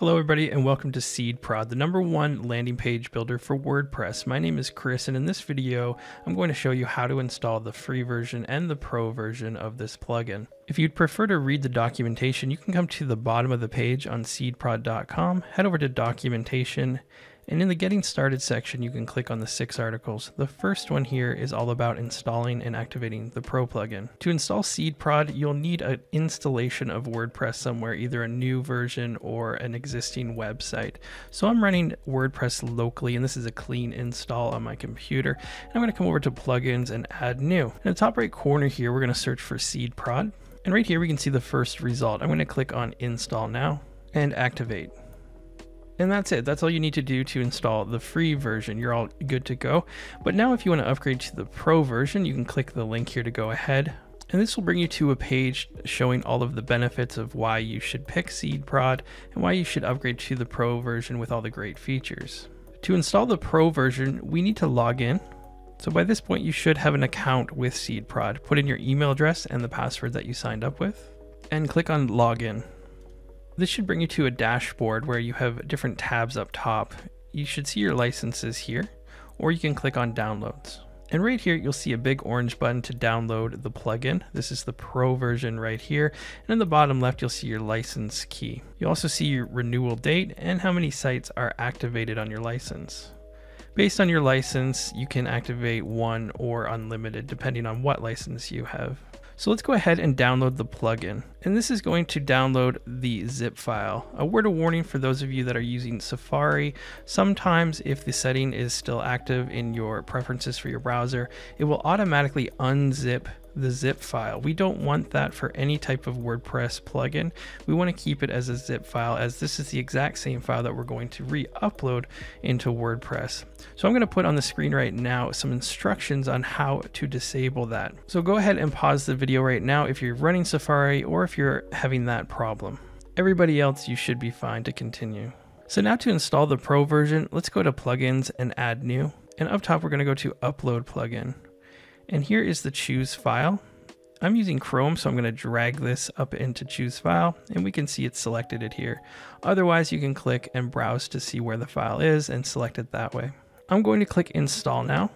Hello, everybody, and welcome to SeedProd, the number one landing page builder for WordPress. My name is Chris, and in this video, I'm going to show you how to install the free version and the pro version of this plugin. If you'd prefer to read the documentation, you can come to the bottom of the page on seedprod.com, head over to documentation, and in the Getting Started section, you can click on the six articles. The first one here is all about installing and activating the Pro plugin. To install SeedProd, you'll need an installation of WordPress somewhere, either a new version or an existing website. So I'm running WordPress locally, and this is a clean install on my computer. And I'm going to come over to Plugins and Add New. In the top right corner here, we're going to search for SeedProd. And right here, we can see the first result. I'm going to click on Install Now and Activate. And that's it. That's all you need to do to install the free version. You're all good to go. But now if you want to upgrade to the pro version, you can click the link here to go ahead. And this will bring you to a page showing all of the benefits of why you should pick SeedProd and why you should upgrade to the pro version with all the great features. To install the pro version, we need to log in. So by this point, you should have an account with SeedProd. Put in your email address and the password that you signed up with and click on login. This should bring you to a dashboard where you have different tabs up top. You should see your licenses here, or you can click on downloads. And right here, you'll see a big orange button to download the plugin. This is the pro version right here. And in the bottom left, you'll see your license key. You also see your renewal date and how many sites are activated on your license. Based on your license, you can activate one or unlimited depending on what license you have. So let's go ahead and download the plugin. And this is going to download the zip file. A word of warning for those of you that are using Safari, sometimes if the setting is still active in your preferences for your browser, it will automatically unzip the zip file. We don't want that for any type of WordPress plugin. We want to keep it as a zip file as this is the exact same file that we're going to re-upload into WordPress. So I'm going to put on the screen right now some instructions on how to disable that. So go ahead and pause the video right now if you're running Safari or if you're having that problem. Everybody else, you should be fine to continue. So now to install the pro version, let's go to plugins and add new. And up top, we're going to go to upload plugin. And here is the choose file. I'm using Chrome, so I'm going to drag this up into choose file, and we can see it's selected it here. Otherwise, you can click and browse to see where the file is and select it that way. I'm going to click install now,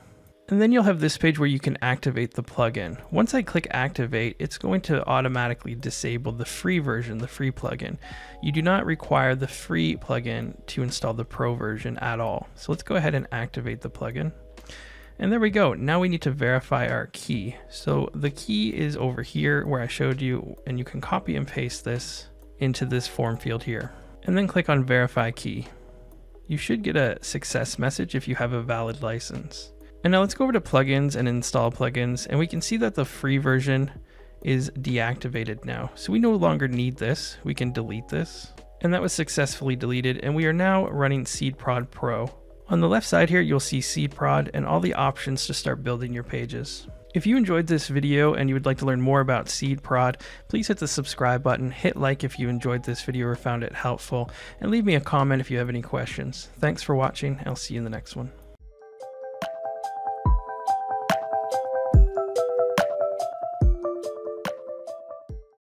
and then you'll have this page where you can activate the plugin. Once I click activate, it's going to automatically disable the free version, the free plugin. You do not require the free plugin to install the pro version at all. So let's go ahead and activate the plugin. And there we go. Now we need to verify our key. So the key is over here where I showed you, and you can copy and paste this into this form field here. And then click on verify key. You should get a success message if you have a valid license. And now let's go over to plugins and install plugins, and we can see that the free version is deactivated now. So we no longer need this. We can delete this. And that was successfully deleted, and we are now running SeedProd Pro. On the left side here, you'll see SeedProd and all the options to start building your pages. If you enjoyed this video and you would like to learn more about SeedProd, please hit the subscribe button, hit like if you enjoyed this video or found it helpful, and leave me a comment if you have any questions. Thanks for watching, I'll see you in the next one.